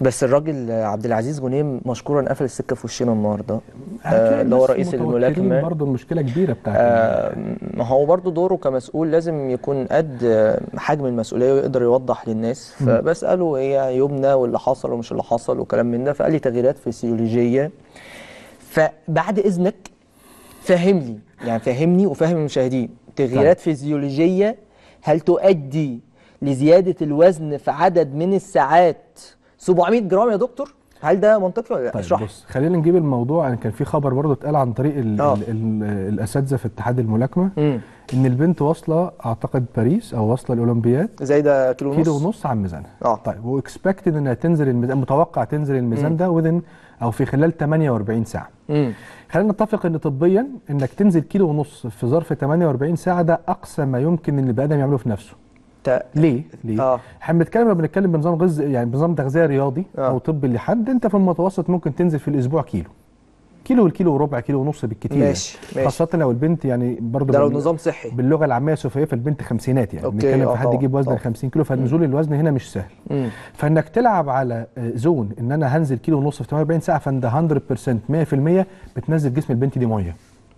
بس الراجل عبد العزيز غنيم مشكورا قفل السكة في وشنا النهارده. آه، اللي هو رئيس الملاكمه برضه المشكلة كبيرة بتاعت آه، ما هو برضه دوره كمسؤول لازم يكون قد آه، حجم المسؤولية ويقدر يوضح للناس. فبسأله إيه يومنا واللي حصل ومش اللي حصل وكلام من ده فقال لي تغييرات فسيولوجيه فبعد إذنك فهم لي يعني فهمني وفهم المشاهدين. تغييرات فيزيولوجيه هل تؤدي لزيادة الوزن في عدد من الساعات 700 جرام يا دكتور هل ده منطقي ولا لأ طيب اشرح. بص خلينا نجيب الموضوع يعني كان في خبر برضه اتقال عن طريق ال آه. ال ال الأساتذة في اتحاد الملاكمة مم. إن البنت واصلة أعتقد باريس أو واصلة الأولمبياد زي ده كيلو ونص كيلو ونص عن ميزانها آه. طيب واكسبكتد إنها تنزل الميزان متوقع تنزل الميزان ده وذن أو في خلال 48 ساعة مم. خلينا نتفق إن طبيا إنك تنزل كيلو ونص في ظرف 48 ساعة ده أقصى ما يمكن إن البني آدم يعمله في نفسه تا- ليه؟ ليه؟ آه. إحنا بنتكلم لما بنتكلم بنظام غذ يعني بنظام تغذية رياضي آه. أو طبي لحد أنت في المتوسط ممكن تنزل في الأسبوع كيلو كيلو والكيلو وربع كيلو ونص بالكتير ماشي، يعني. ماشي. خاصة لو البنت يعني برضه ده لو نظام صحي باللغة العامية السوفيه فالبنت خمسينات يعني بنتكلم آه في حد يجيب وزن طبعاً. 50 كيلو فنزول الوزن هنا مش سهل مم. فإنك تلعب على آه، زون إن أنا هنزل كيلو ونص في 48 ساعة فأنت 100% 100% بتنزل جسم البنت دي مية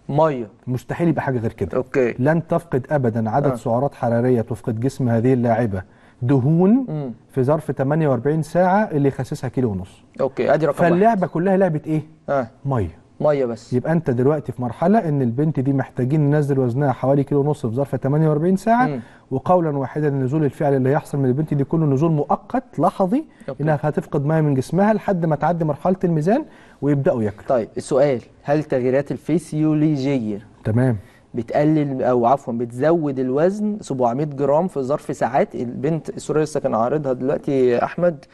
ميه. مستحيل يبقى حاجة غير كده. okay. لن تفقد ابدا عدد آه. سعرات حرارية تفقد جسم هذه اللاعبة. دهون مم. في ظرف 48 ساعة اللي يخسسها كيلو ونص. okay أدي رقم واحد. فاللعبة كلها لعبة إيه؟ آه. ميه. مية بس. يبقى انت دلوقتي في مرحلة ان البنت دي محتاجين ننزل وزنها حوالي كيلو ونص في ظرف 48 ساعة مم. وقولا واحدا النزول الفعلي اللي هيحصل من البنت دي كله نزول مؤقت لحظي okay. انها هتفقد مية من جسمها لحد ما تعدي مرحلة الميزان ويبداوا ياكلوا طيب السؤال هل التغييرات الفسيولوجيه تمام. بتقلل أو عفوا بتزود الوزن 700 جرام في ظرف ساعات؟ البنت الصورة لسه كان عارضها دلوقتي أحمد.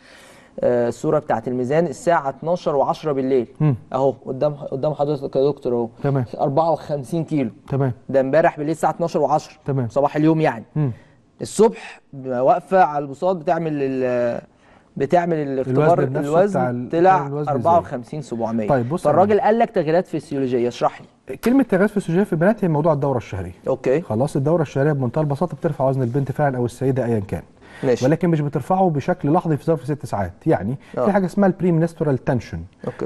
الصورة بتاعت الميزان الساعة 12 و10 بالليل. مم. أهو قدام قدام حضرتك يا دكتور أهو. تمام. 54 كيلو. تمام. ده امبارح بالليل الساعة 12 و10 تمام. صباح اليوم يعني. مم. الصبح واقفة على البساط بتعمل ال بتعمل الاختبار. الوزن طلع بتاع الوزن 54 700 طيب بص فالراجل قال لك تغييرات فسيولوجية. اشرح لي. كلمة تغيرات فسيولوجية في البنات هي موضوع الدورة الشهرية. okay. خلاص الدورة الشهرية بمنتهى البساطة بترفع وزن البنت فعلا أو السيدة ايا كان. ماشي. ولكن مش بترفعه بشكل لحظي في ظرف ست ساعات. يعني آه. في حاجة اسمها ال premenstrual tension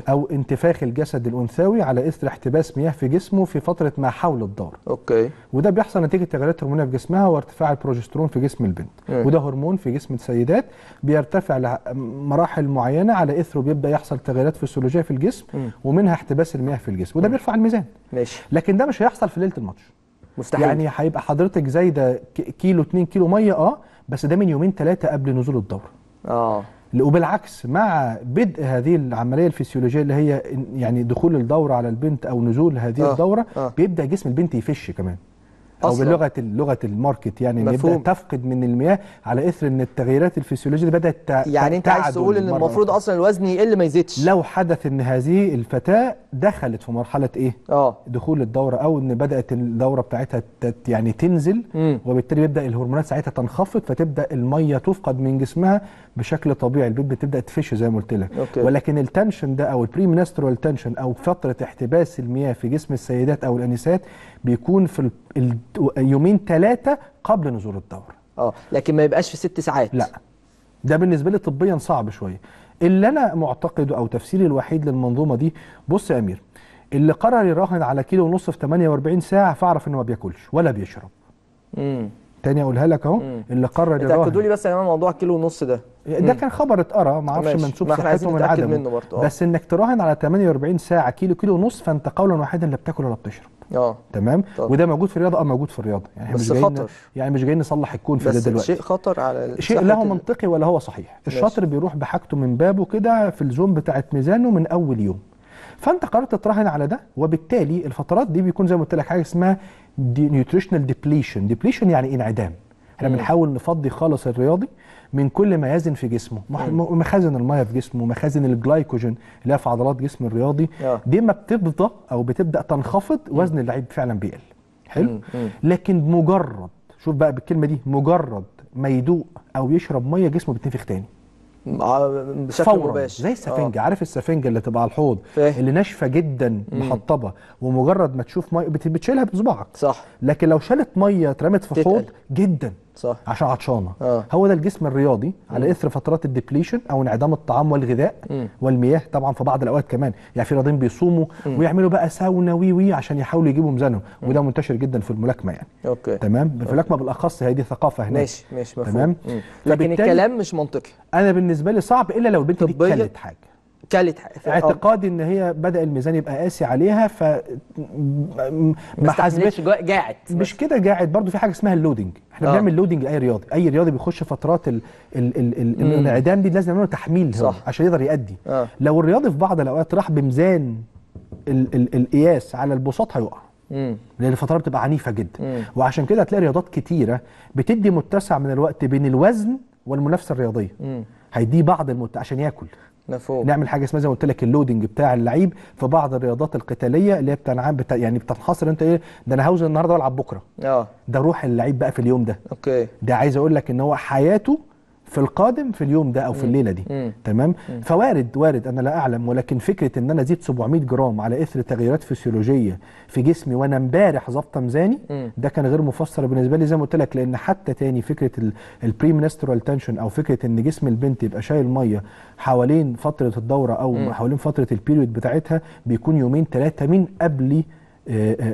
أو انتفاخ الجسد الأنثوي على إثر احتباس مياه في جسمه في فترة ما حول الدوره okay. وده بيحصل نتيجة تغيرات هرمونية في جسمها وارتفاع البروجسترون في جسم البنت. مم. وده هرمون في جسم السيدات بيرتفع لمراحل معينة على إثره بيبدأ يحصل تغيرات فسيولوجية في الجسم مم. ومنها احتباس المياه في الجسم. وده بيرفع الميزان. ماشي. لكن ده مش هيحصل في ليلة الماتش. مستحيل. يعني هيبقى حضرتك زايدة كيلو 2 كيلو مية آه بس ده من يومين ثلاثة قبل نزول الدوره آه. وبالعكس مع بدء هذه العملية الفسيولوجية اللي هي يعني دخول الدورة على البنت أو نزول هذه آه، الدورة آه. آه. بيبدأ جسم البنت يفش كمان. أو أصلاً. بلغة لغة الماركت يعني مفهوم. يبدا تفقد من المياه على إثر إن التغييرات الفسيولوجية بدأت تع- يعني أنت عايز تقول إن المفروض. أصلا الوزن يقل ما يزيدش لو حدث إن هذه الفتاة دخلت في مرحلة إيه آه دخول الدورة أو إن بدأت الدورة بتاعتها تت يعني تنزل مم. وبالتالي بيبدأ الهرمونات ساعتها تنخفض فتبدأ المية تفقد من جسمها بشكل طبيعي البنت بتبدأ تفش زي ما قلت لك. ولكن ال tension ده أو ال premenstrual tension أو فترة احتباس المياه في جسم السيدات أو الأنسات بيكون في يومين ثلاثة قبل نزول الدوره آه لكن ما يبقاش في ست ساعات. لا. ده بالنسبة لي طبيا صعب شوية. اللي أنا معتقده أو تفسيري الوحيد للمنظومة دي بص يا أمير اللي قرر يراهن على كيلو ونص في 48 ساعة فأعرف انه ما بياكلش ولا بيشرب. امم تاني أقولها لك أهو. اللي قرر اتأكدوا لي يراهن بس يا جماعة موضوع كيلو ونص ده. ده كان خبر اتقرأ ما أعرفش. منسوب صحته من عدمه. منه برضه، آه. بس إنك تراهن على 48 ساعة كيلو كيلو ونص فأنت قولا واحدا لا بتاكل ولا بتشرب. آه. تمام؟ طب. وده موجود في الرياضة؟ آه موجود في الرياضة. يعني بس مش جايين خطر. يعني مش جايين نصلح الكون في ده دلوقتي. شيء خطر على شيء له ال- منطقي ولا هو صحيح. الشاطر بيروح بحاجته من بابه كده في الزوم بتاعت ميزانه من أول يوم. فأنت قررت تراهن على ده وبالتالي الفترات دي بيكون زي ما قلت لك حاجة اسمها nutritional depletion depletion يعني انعدام. إحنا. بنحاول نفضي خالص الرياضي من كل ما يزن في جسمه. مخازن المية في جسمه مخازن الجلايكوجين اللي هي في عضلات جسم الرياضي. آه. دي ما بتفضى أو بتبدأ تنخفض وزن اللعيب فعلا بيقل. حلو. لكن مجرد شوف بقى بالكلمة دي مجرد ما يدوق أو يشرب مية جسمه بيتنفخ تاني. آه، بشكل فورا مباشر. زي السفنجه آه. عارف السفنجه اللي تبقى على الحوض؟ فاهم. اللي ناشفة جدا محطبة. ومجرد ما تشوف مية بت- بتشيلها بصباعك صح. لكن لو شالت مية اترمت في. حوض جدا. صح. عشان عطشانة. آه. هو ده الجسم الرياضي على إثر فترات ال depletion أو انعدام الطعام والغذاء مم. والمياه طبعا في بعض الأوقات كمان. يعني في رياضيين بيصوموا ويعملوا بقى ساونا وي وي عشان يحاولوا يجيبوا ميزانهم. وده منتشر جدا في الملاكمة يعني. okay. تمام؟ في الملاكمة بالأخص هي دي ثقافة هناك. ماشي ماشي مفهوم. تمام. لكن الكلام مش منطقي. أنا بالنسبة لي صعب إلا لو البنت دي؟ كلت حاجة. كلت. اعتقادي إن هي بدا الميزان يبقى قاسي عليها ف ما حسبتش جاعت مش كده قاعد برضو في حاجة اسمها ال loading إحنا آه. بنعمل loading لأي رياضي أي رياضي بيخش فترات ال ال ال ال الانعدام دي لازم نعمل له تحميل صح. عشان يقدر يأدي آه. لو الرياضي في بعض الأوقات راح بميزان ال ال القياس على البساط هيقع مم. لأن الفترات بتبقى عنيفة جدا مم. وعشان كده هتلاقي رياضات كتيرة بتدي متسع من الوقت بين الوزن والمنافسة الرياضية مم. هيديه بعض المت... عشان ياكل مفهوم. نعمل حاجة اسمها زي ما قلت لك ال loading بتاع اللعيب في بعض الرياضات القتالية اللي هي بتنعم بتا... يعني بتنحصر انت إيه ده أنا هوزن النهارده والعب بكرة. آه. ده روح اللعيب بقى في اليوم ده. okay. ده عايز أقول لك ان هو حياته في القادم في اليوم ده أو في الليلة دي مم. تمام فوارد وارد أنا لا أعلم ولكن فكرة إن أنا أزيد 700 جرام على إثر تغيرات فسيولوجية في جسمي وأنا امبارح ظابطه ميزاني. ده كان غير مفسر بالنسبة لي زي ما قلت لك لأن حتى تاني فكرة ال premenstrual tension أو فكرة إن جسم البنت يبقى شايل مية حوالين فترة الدورة أو مم. حوالين فترة ال period بتاعتها بيكون يومين ثلاثة من قبل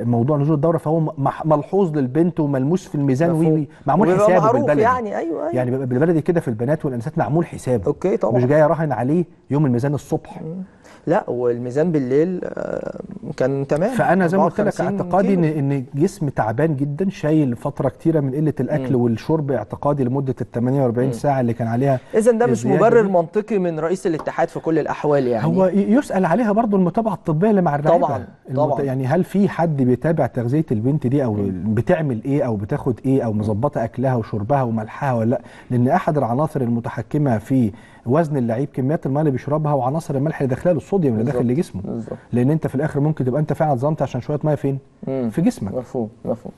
موضوع نزول الدورة فهو م- ملحوظ للبنت وملموس في الميزان وي معمول حسابه بالبلدي. يعني. أيوه أيوه. يعني بالبلدي كده في البنات والأنسات معمول حسابه. okay طبعا. مش جاي اراهن عليه يوم الميزان الصبح. لا والميزان بالليل آه، كان تمام. فأنا زي ما قلت لك 54 اعتقادي ان. إن جسم تعبان جدا شايل فترة كتيرة من قلة الأكل مم. والشرب اعتقادي لمدة ال 48 ساعة اللي كان عليها اذا ده مش مبرر دي. منطقي من رئيس الاتحاد في كل الأحوال يعني. هو يسأل عليها برضو المتابعة الطبية اللي مع اللاعبه طبعاً، طبعاً. يعني هل في حد بيتابع تغذية البنت دي أو بتعمل إيه أو بتاخد إيه أو مظبطة أكلها وشربها وملحها ولا لأ؟ لأن أحد العناصر المتحكمة في وزن اللعيب كميات الماء اللي بيشربها وعناصر الملح اللي داخله له الصوديوم اللي داخل لجسمه. لأن أنت في الآخر ممكن تبقى أنت فعلا ظلمت عشان شوية مية فين؟ مم. في جسمك. مفهوم مفهوم.